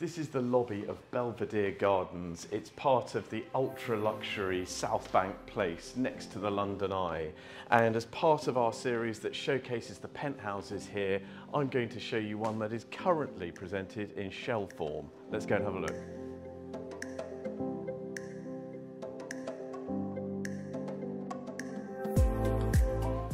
This is the lobby of Belvedere Gardens. It's part of the ultra luxury South Bank Place next to the London Eye. And as part of our series that showcases the penthouses here, I'm going to show you one that is currently presented in shell form. Let's go and have a look.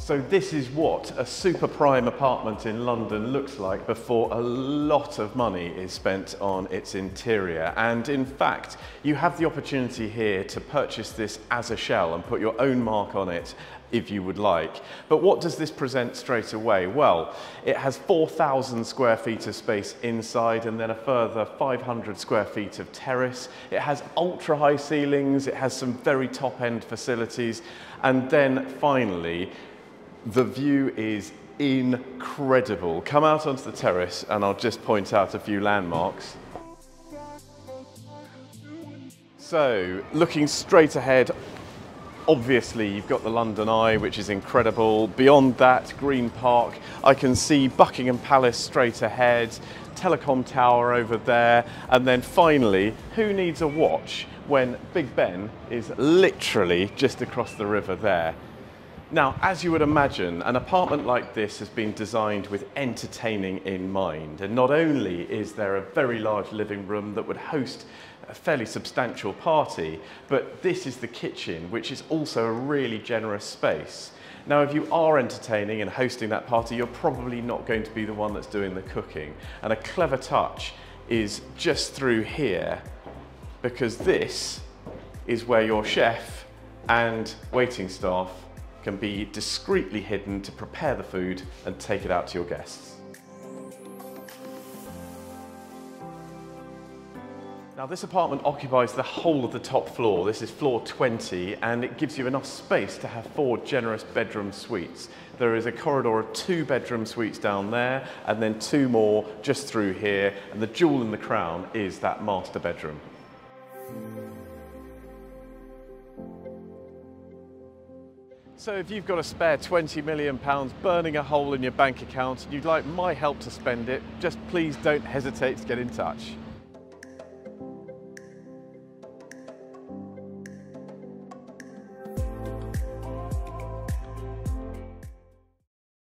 So this is what a super prime apartment in London looks like before a lot of money is spent on its interior. And in fact, you have the opportunity here to purchase this as a shell and put your own mark on it if you would like. But what does this present straight away? Well, it has 4,000 square feet of space inside and then a further 500 square feet of terrace. It has ultra high ceilings, it has some very top end facilities. And then finally, the view is incredible. Come out onto the terrace and I'll just point out a few landmarks. So, looking straight ahead, obviously you've got the London Eye, which is incredible. Beyond that, Green Park, I can see Buckingham Palace straight ahead, Telecom Tower over there, and then finally, who needs a watch when Big Ben is literally just across the river there? Now, as you would imagine, an apartment like this has been designed with entertaining in mind. And not only is there a very large living room that would host a fairly substantial party, but this is the kitchen, which is also a really generous space. Now, if you are entertaining and hosting that party, you're probably not going to be the one that's doing the cooking. And a clever touch is just through here, because this is where your chef and waiting staff can be discreetly hidden to prepare the food and take it out to your guests. Now this apartment occupies the whole of the top floor. This is floor 20 and it gives you enough space to have four generous bedroom suites. There is a corridor of two bedroom suites down there and then two more just through here and the jewel in the crown is that master bedroom. So if you've got a spare 20 million pounds burning a hole in your bank account and you'd like my help to spend it, just please don't hesitate to get in touch.